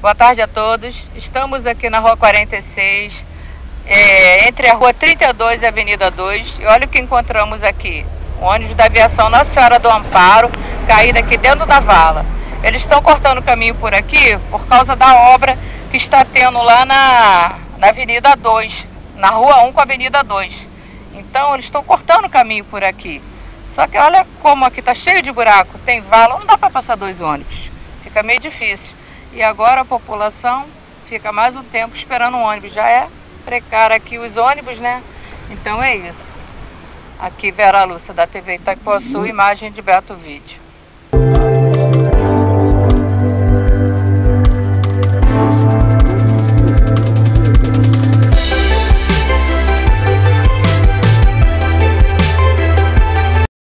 Boa tarde a todos. Estamos aqui na Rua 46, é, entre a Rua 32 e a Avenida 2. E olha o que encontramos aqui. O ônibus da aviação Nossa Senhora do Amparo, caído aqui dentro da vala. Eles estão cortando o caminho por aqui por causa da obra que está tendo lá na, na Avenida 2, na Rua 1 com a Avenida 2. Então eles estão cortando o caminho por aqui. Só que olha como aqui está cheio de buraco, tem vala, não dá para passar dois ônibus. Fica meio difícil. E agora a população fica mais um tempo esperando o ônibus. Já é precário aqui os ônibus, né? Então é isso. Aqui Vera Lúcia da TV Itaquaçu, imagem de Beto Vídeo.